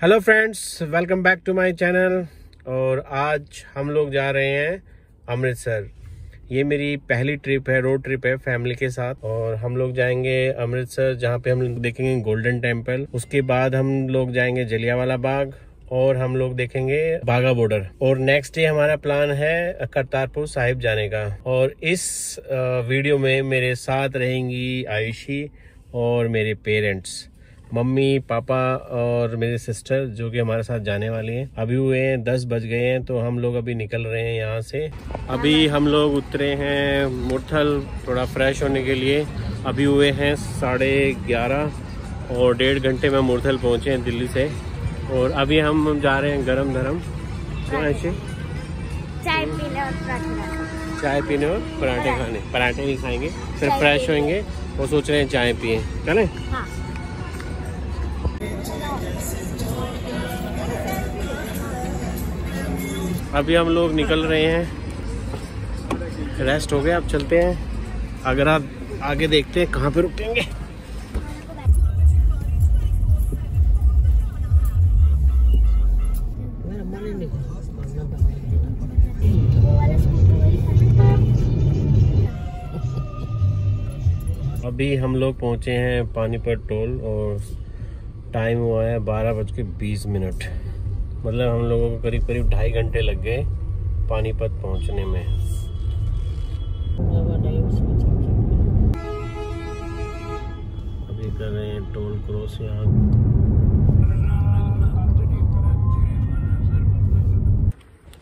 Hello friends welcome back to my channel और आज हम लोग जा रहे हैं अमृतसर। ये मेरी पहली ट्रिप है रोड ट्रिप है फैमिली के साथ। और हम लोग जाएँगे अमृतसर, जहाँ पे हम देखेंगे गोल्डन टेंपल उसके बाद हम लोग जाएँगे जलियावाला बाग और हम लोग देखेंगे बागा बॉर्डर और नेक्स्ट डे हमारा प्लान है करतारपुर साहिब जाने का। और इस वीडियो में मेरे साथ रहेंगी आयुषी और मेरे पेरेंट्स मम्मी पापा और मेरे सिस्टर जो कि हमारे साथ जाने वाली हैं। अभी हुए हैं दस बज गए हैं तो हम लोग अभी निकल रहे हैं यहाँ से। अभी हम लोग उतरे हैं मुरथल थोड़ा फ्रेश होने के लिए। अभी हुए हैं साढ़े ग्यारह और डेढ़ घंटे में मुरथल पहुँचे हैं दिल्ली से। और अभी हम जा रहे हैं गरम धरम। चाय पीने और पराठे चाय पीने और पराठे खाने। पराठे नहीं खाएँगे फिर फ्रेश होंगे और सोच रहे हैं चाय पिए। चले हाँ। अभी हम लोग निकल रहे हैं। रेस्ट हो गया, अब चलते हैं। अगर आप आगे देखते हैं, कहाँ पे रुकेंगे? अभी हम लोग पहुँचे हैं पानीपत टोल और टाइम हुआ है बारह बज के बीस मिनट। मतलब हम लोगों को करीब करीब ढाई घंटे लग गए पानीपत पहुँचने में। अभी कर रहे हैं टोल क्रॉस यहाँ।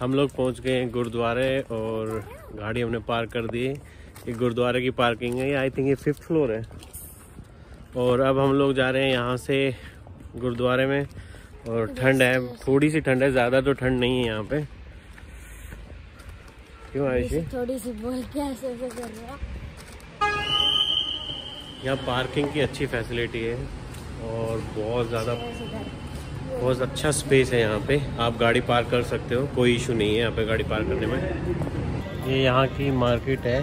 हम लोग पहुँच गए हैं गुरुद्वारे और गाड़ी हमने पार्क कर दी। ये गुरुद्वारे की पार्किंग है आई थिंक ये फिफ्थ फ्लोर है। और अब हम लोग जा रहे हैं यहाँ से गुरुद्वारे में। और ठंड है थोड़ी सी ठंड है ज़्यादा तो ठंड नहीं है यहाँ पे। क्यों आयुषी थोड़ी सी बोल के ऐसे ऐसे कर रहा यहाँ पार्किंग की अच्छी फैसिलिटी है और बहुत ज़्यादा बहुत अच्छा स्पेस है यहाँ पे। आप गाड़ी पार्क कर सकते हो कोई इशू नहीं है यहाँ पे गाड़ी पार्क करने में। ये यहाँ की मार्केट है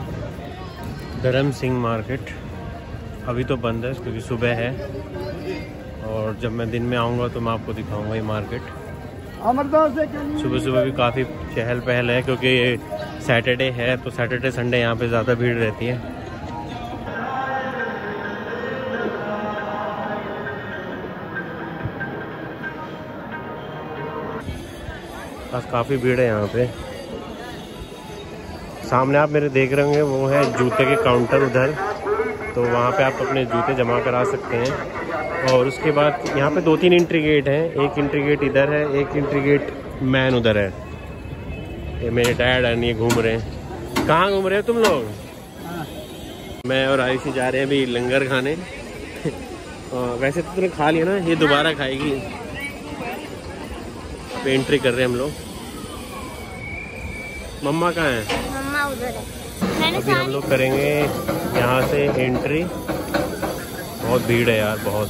धर्म सिंह मार्केट। अभी तो बंद है क्योंकि सुबह है। और जब मैं दिन में आऊँगा तो मैं आपको दिखाऊँगा ये मार्केट। सुबह सुबह भी काफ़ी चहल पहल है क्योंकि सैटरडे है तो सैटरडे संडे यहाँ पे ज़्यादा भीड़ रहती है। बस काफ़ी भीड़ है यहाँ पे। सामने आप मेरे देख रहे होंगे वो है जूते के काउंटर उधर तो वहाँ पे आप अपने जूते जमा करा सकते हैं। और उसके बाद यहाँ पे दो तीन इंट्री गेट हैं। एक इंट्री गेट इधर है एक इंट्री गेट मैन उधर है। ये मेरे डैड है ये घूम रहे हैं। कहाँ घूम रहे हो तुम लोग? मैं और आयुषी जा रहे हैं अभी लंगर खाने। और वैसे तो तुमने खा लिया ना ये दोबारा खाएगी। एंट्री कर रहे हैं हम लोग। मम्मा कहाँ हैं? मम्मा उधर है। अभी हम लोग करेंगे यहाँ से एंट्री बहुत भीड़ है यार बहुत।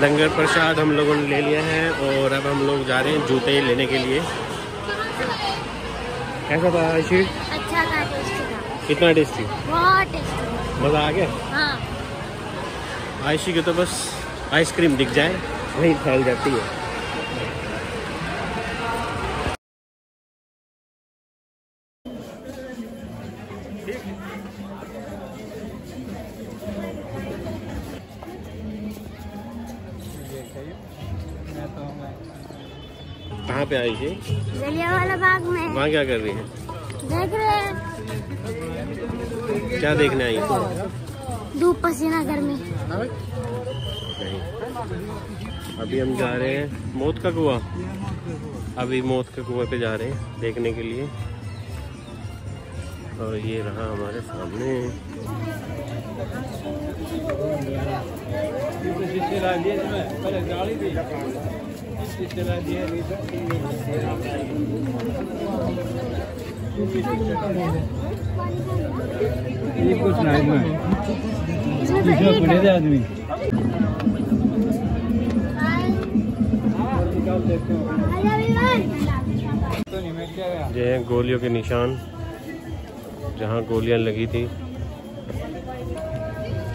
लंगर प्रसाद हम लोगों ने ले लिया है और अब हम लोग जा रहे हैं जूते लेने के लिए। कैसा था आयुषी अच्छा था टेस्टी था। कितना टेस्टी बहुत टेस्टी मज़ा आ गया? हाँ। आयशी के तो बस आइसक्रीम दिख जाए वहीं फैल जाती है। पे आई थी? जलियावाला बाग में। वहाँ क्या कर रही है? देख रहे हैं। क्या देखने आई थी? धूप पसीना गर्मी। नहीं। अभी हम जा रहे हैं मौत का कुआ। अभी मौत के कुएँ पे जा रहे हैं देखने के लिए। और ये रहा हमारे सामने। ये कुछ आदमी ये हैं गोलियों के निशान, जहाँ गोलियाँ लगी थी।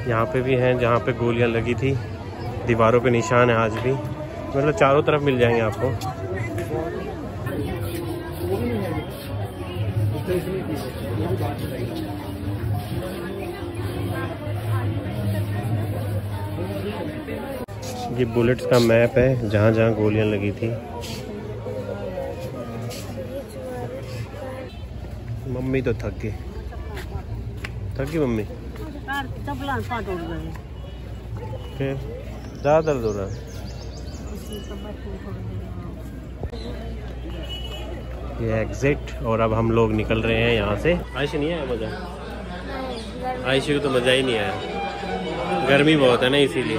यहाँ पे भी हैं जहाँ पे गोलियाँ लगी थी। दीवारों पे निशान है आज भी। मतलब चारों तरफ़ मिल जाएँगे आपको। ये बुलेट्स का मैप है जहाँ जहाँ गोलियाँ लगी थी। मम्मी तो थक गई। थक गई मम्मी? ज़्यादा दर्द हो रहा है। ये एग्जिट और अब हम लोग निकल रहे हैं यहाँ से। आयशा नहीं आया मज़ा? आयशा को तो मज़ा ही नहीं आया। गर्मी बहुत है ना इसीलिए।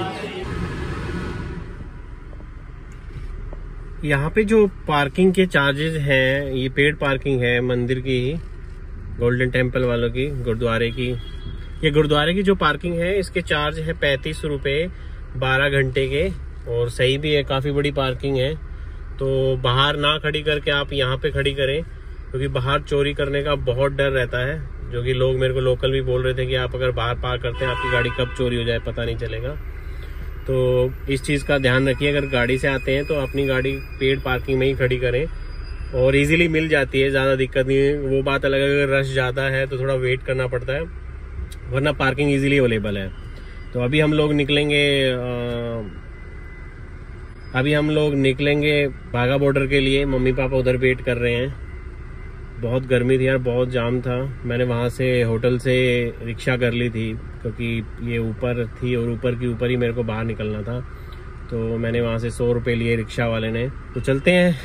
यहाँ पे जो पार्किंग के चार्जेस हैं, ये पेड पार्किंग है मंदिर की गोल्डन टेंपल वालों की, गुरुद्वारे की। ये गुरुद्वारे की जो पार्किंग है, इसके चार्ज है पैंतीस रुपये बारह घंटे के। और सही भी है काफ़ी बड़ी पार्किंग है। तो बाहर ना खड़ी करके आप यहाँ पे खड़ी करें क्योंकि बाहर चोरी करने का बहुत डर रहता है जो कि लोग मेरे को लोकल भी बोल रहे थे कि आप अगर बाहर पार्क करते हैं आपकी गाड़ी कब चोरी हो जाए पता नहीं चलेगा। तो इस चीज़ का ध्यान रखिए अगर गाड़ी से आते हैं तो अपनी गाड़ी पेड पार्किंग में ही खड़ी करें और इजीली मिल जाती है ज़्यादा दिक्कत नहीं है। वो बात अलग है अगर रश ज़्यादा है तो थोड़ा वेट करना पड़ता है वरना पार्किंग इजीली अवेलेबल है। तो अभी हम लोग निकलेंगे अ, अभी हम लोग निकलेंगे बाघा बॉर्डर के लिए। मम्मी पापा उधर वेट कर रहे हैं। बहुत गर्मी थी यार, बहुत जाम था। मैंने वहाँ से होटल से रिक्शा कर ली थी, क्योंकि ये ऊपर थी और ऊपर की ऊपर ही मेरे को बाहर निकलना था। तो मैंने वहाँ से सौ रुपये लिए रिक्शा वाले ने। तो चलते हैं।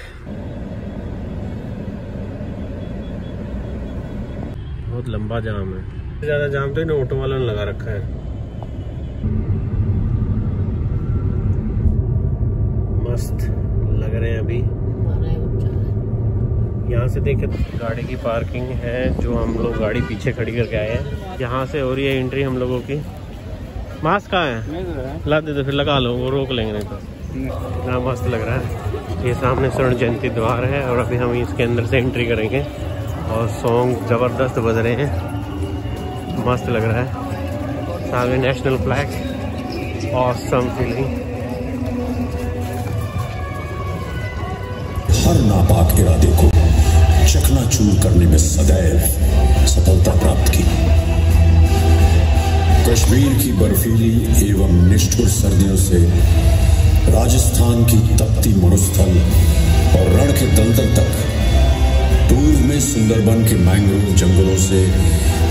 बहुत लंबा जाम है। ज़्यादा जाम तो इन ऑटो वालों ने लगा रखा है मस्त लग रहे हैं अभी यहाँ से देखे तो गाड़ी की पार्किंग है जो हम लोग गाड़ी पीछे खड़ी करके आए हैं। यहाँ से हो रही है एंट्री हम लोगों की। मास्क कहाँ है? तो ला दे तो फिर लगा लो वो रोक लेंगे नहीं तो। कितना मस्त लग रहा है। ये सामने स्वर्ण जयंती द्वार है और अभी हम इसके अंदर से एंट्री करेंगे। और सॉन्ग ज़बरदस्त बज रहे हैं। मस्त लग रहा है। सामने नेशनल फ्लैग ऑसम फीलिंग हर नापाक इरादे को चकनाचूर करने में सदैव सफलता प्राप्त की। कश्मीर की बर्फीली एवं निष्ठुर सर्दियों से राजस्थान की तपती मरुस्थल और रण के दलदल तक, पूर्व में सुंदरबन के मैंग्रोव जंगलों से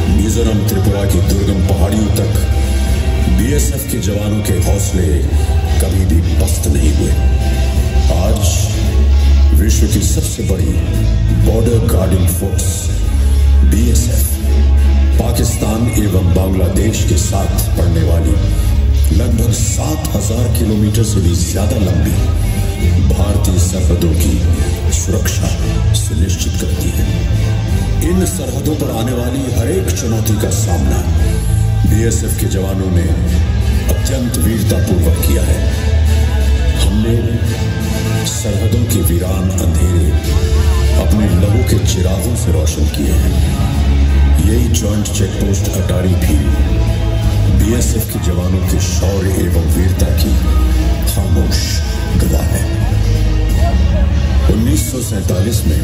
मिजोरम त्रिपुरा की दुर्गम पहाड़ियों तक, बीएसएफ के जवानों के हौसले कभी भी पस्त नहीं हुए। आज विश्व की सबसे बड़ी border guarding force BSF Pakistan एवं बांग्लादेश के साथ पड़ने वाली लगभग सात हज़ार किलोमीटर से भी ज़्यादा लंबी भारतीय सरहदों की सुरक्षा सुनिश्चित करती है। इन सरहदों पर आने वाली हर एक चुनौती का सामना बीएसएफ के जवानों ने अत्यंत वीरतापूर्वक किया है। हमने सरहदों के वीरान अंधेरे अपने लहू के चिरागों से रोशन किए हैं। यही जॉइंट चेक पोस्ट अटारी भी बीएसएफ के जवानों के शौर्य एवं वीरता की खामोश गवाह है। 1947 में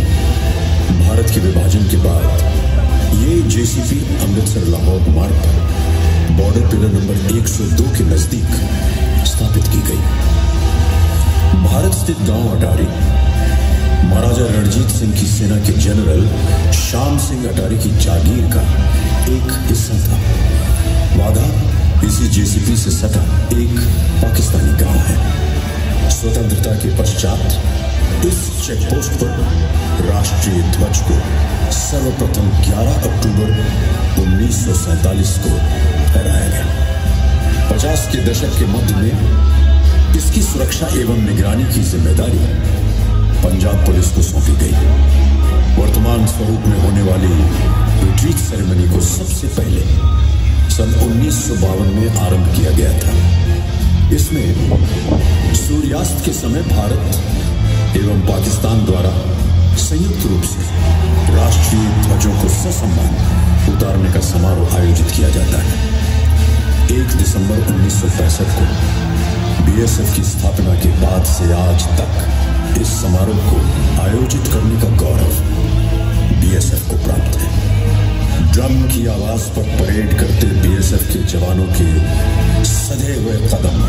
भारत के विभाजन के बाद ये जेसीपी अमृतसर लाहौर मार्ग पर बॉर्डर पिलर नंबर 102 के नज़दीक स्थापित की गई। स्थित गाँव अटारी। महाराजा रणजीत सिंह की सेना के जनरल श्याम सिंह अटारी की जागीर का एक हिस्सा था। वादा इसी जेसीपी से सटा एक पाकिस्तानी गाँव है। स्वतंत्रता के पश्चात इस चेक पोस्ट पर राष्ट्रीय ध्वज को सर्वप्रथम 11 अक्टूबर 1947 को फहराया गया। 50 के दशक के मध्य में इसकी सुरक्षा एवं निगरानी की ज़िम्मेदारी पंजाब पुलिस को सौंपी गई। वर्तमान स्वरूप में होने वाली रिट्रीट सेरेमनी को सबसे पहले सन उन्नीस सौ बावन में आरंभ किया गया था। इसमें सूर्यास्त के समय भारत एवं पाकिस्तान द्वारा संयुक्त रूप से राष्ट्रीय ध्वजों को ससम्मान उतारने का समारोह आयोजित किया जाता है। एक दिसंबर 1965 को बीएसएफ की स्थापना के बाद से आज तक इस समारोह को आयोजित करने का गौरव बीएसएफ को प्राप्त है। ड्रम की आवाज़ पर परेड करते बीएसएफ के जवानों के सजे हुए कदम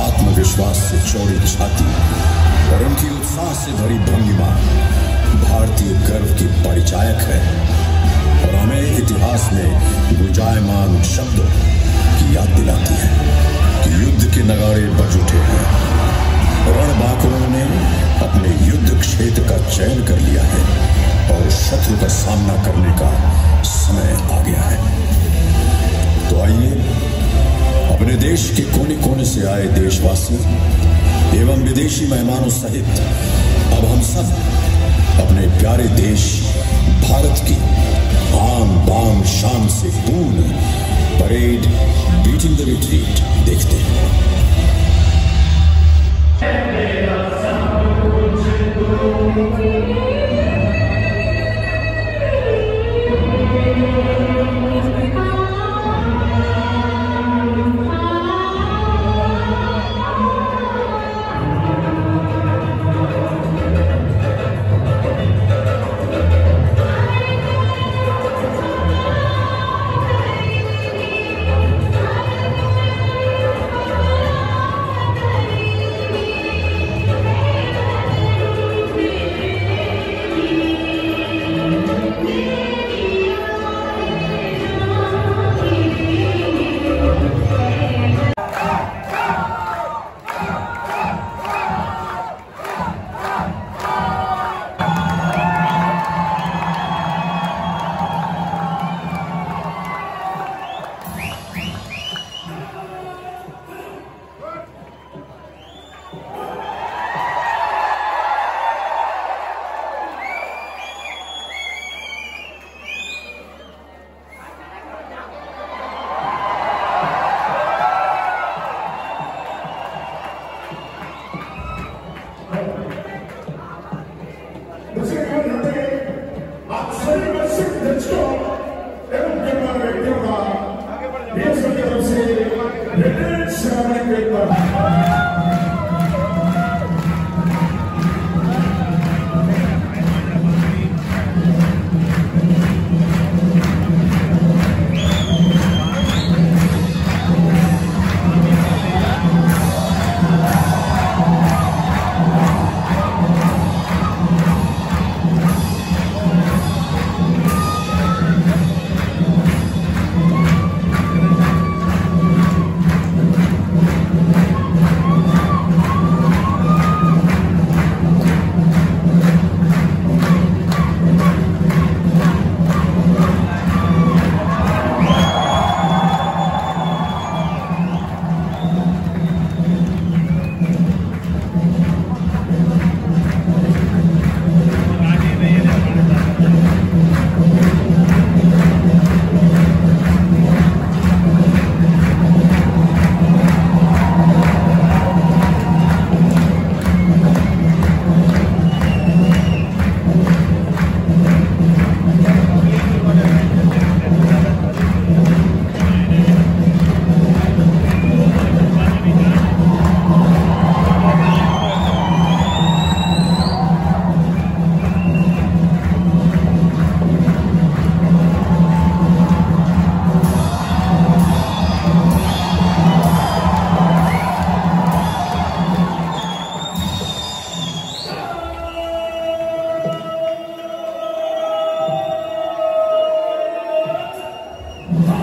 आत्मविश्वास से चौड़ी छाती और उनकी उत्साह से भरी भंगिमा भारतीय गर्व की परिचायक है। और हमें इतिहास में गुंजायमान शब्दों की याद दिलाती है। युद्ध के नगाड़े बज उठे हैं। रणबांकुरों ने अपने युद्ध क्षेत्र का चयन कर लिया है और शत्रु का सामना करने का समय आ गया है। तो आइए, अपने देश के कोने कोने से आए देशवासी एवं विदेशी मेहमानों सहित अब हम सब अपने प्यारे देश भारत की आम बाम शान से पूर्ण beating the retreat dekhte hain Thank.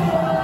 Amen.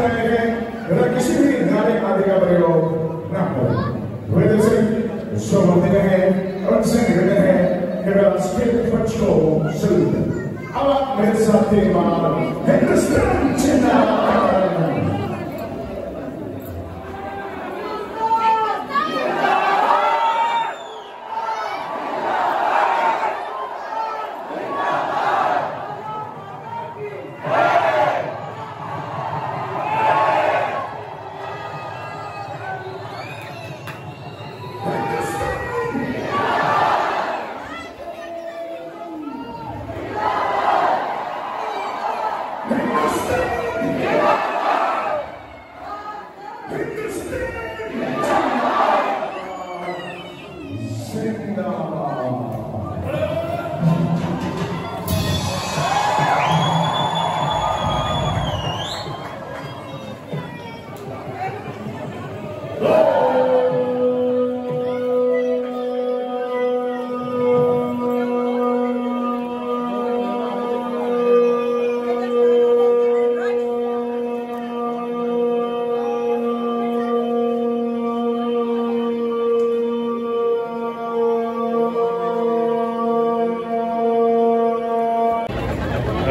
रहे हैं मेरा किसी भी नारे आदि का प्रयोग न करें वेद से विश्व मंदिर है उनसे निवेदन है कि वे स्पिरिट फच को सलूट अब आप मेरे साथ एक बार हिंदुस्तान जिंदाबाद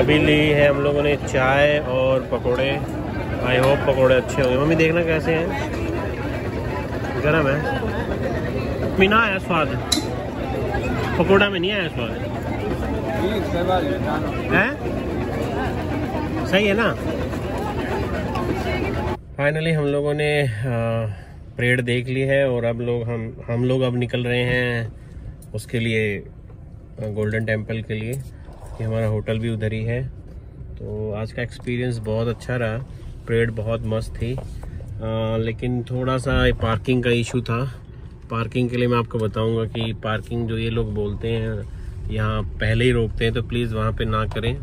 अभी ली है हम लोगों ने चाय और पकोड़े। आई होप पकोड़े अच्छे होंगे। मम्मी, देखना कैसे हैं। गरम है। मी ना आया स्वाद। पकोड़ा में नहीं आया स्वाद। है? है सही है ना? फाइनली हम लोगों ने परेड देख ली है और अब लोग हम हम लोग अब निकल रहे हैं उसके लिए गोल्डन टेंपल के लिए। कि हमारा होटल भी उधर ही है। तो आज का एक्सपीरियंस बहुत अच्छा रहा। परेड बहुत मस्त थी। आ, लेकिन थोड़ा सा पार्किंग का इशू था। पार्किंग के लिए मैं आपको बताऊँगा कि पार्किंग जो ये लोग बोलते हैं यहाँ पहले ही रोकते हैं तो प्लीज़ वहाँ पे ना करें।